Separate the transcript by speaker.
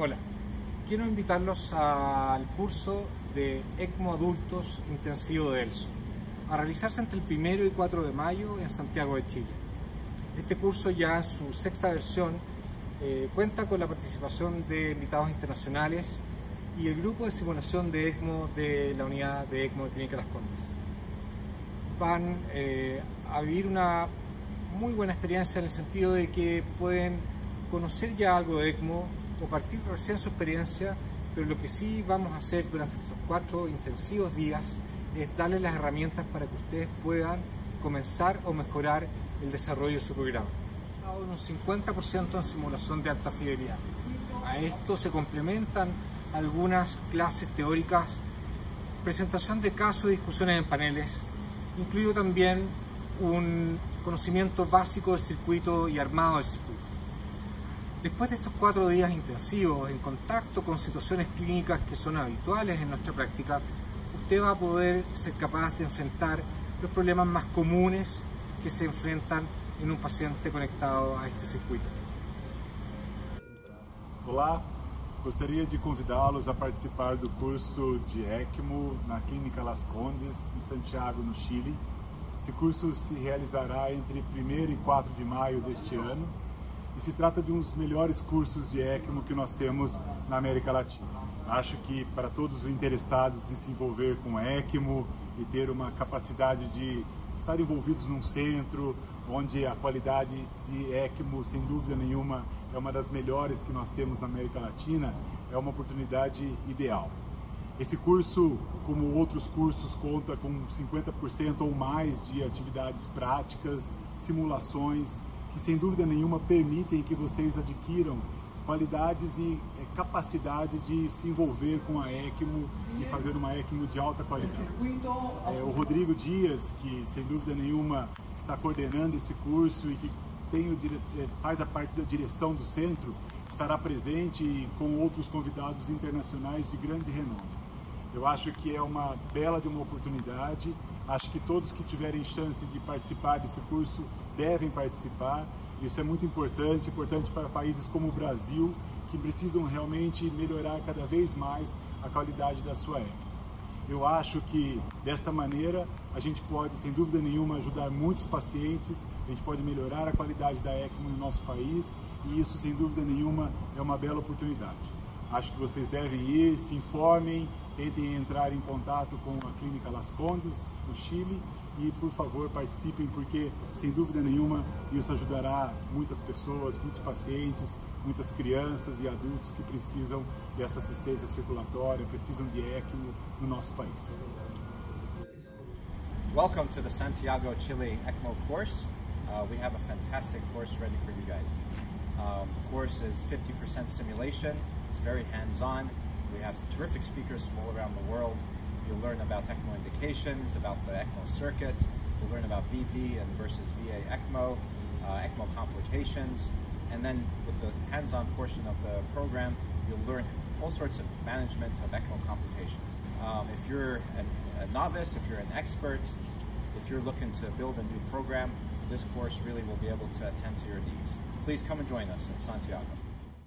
Speaker 1: Hola, quiero invitarlos al curso de ECMO Adultos Intensivo de ELSO, a realizarse entre el 1 y 4 de mayo en Santiago de Chile. Este curso ya en su sexta versión eh, cuenta con la participación de invitados internacionales y el grupo de simulación de ECMO de la unidad de ECMO de Clínica Las Condes. Van eh, a vivir una muy buena experiencia en el sentido de que pueden conocer ya algo de ECMO, compartir recién su experiencia, pero lo que sí vamos a hacer durante estos cuatro intensivos días es darles las herramientas para que ustedes puedan comenzar o mejorar el desarrollo de su programa. Un 50% en simulación de alta fidelidad. A esto se complementan algunas clases teóricas, presentación de casos discusiones en paneles, incluido también un conocimiento básico del circuito y armado del circuito. Después de estos cuatro días intensivos en contacto con situaciones clínicas que son habituales en nuestra práctica, usted va a poder ser capaz de enfrentar los problemas más comunes que se enfrentan en un paciente conectado a este circuito.
Speaker 2: Olá, gostaria de convidá-los a participar do curso de ECMO na Clínica Las Condes, em Santiago, no Chile. Esse curso se realizará entre 1 e 4 de maio deste ano e se trata de um dos melhores cursos de ECMO que nós temos na América Latina. Acho que para todos os interessados em se envolver com ECMO e ter uma capacidade de estar envolvidos num centro onde a qualidade de ECMO, sem dúvida nenhuma, é uma das melhores que nós temos na América Latina, é uma oportunidade ideal. Esse curso, como outros cursos, conta com 50% ou mais de atividades práticas, simulações, que sem dúvida nenhuma permitem que vocês adquiram qualidades e é, capacidade de se envolver com a ECMO e fazer uma ECMO de alta qualidade. É, o Rodrigo Dias, que sem dúvida nenhuma está coordenando esse curso e que tem o, é, faz a parte da direção do centro, estará presente com outros convidados internacionais de grande renome. Eu acho que é uma bela de uma oportunidade. Acho que todos que tiverem chance de participar desse curso devem participar. Isso é muito importante, importante para países como o Brasil, que precisam realmente melhorar cada vez mais a qualidade da sua ECA. Eu acho que desta maneira a gente pode, sem dúvida nenhuma, ajudar muitos pacientes, a gente pode melhorar a qualidade da ECMO no nosso país e isso, sem dúvida nenhuma, é uma bela oportunidade. Acho que vocês devem ir, se informem, tentem entrar em contato com a Clínica Las Condes, no Chile, e por favor participem porque sem dúvida nenhuma isso ajudará muitas pessoas, muitos pacientes, muitas crianças e adultos que precisam dessa assistência circulatória, precisam de ECMO no nosso país.
Speaker 3: Welcome to the Santiago, Chile ECMO course. Uh, we have a fantastic course ready for you guys. Um, the course is 50% simulation, it's very hands-on, We have some terrific speakers from all around the world. You'll learn about ECMO indications, about the ECMO circuit. You'll learn about VV and versus VA ECMO, uh, ECMO complications. And then with the hands-on portion of the program, you'll learn all sorts of management of ECMO complications. Um, if you're an, a novice, if you're an expert, if you're looking to build a new program, this course really will be able to attend to your needs. Please come and join us in Santiago.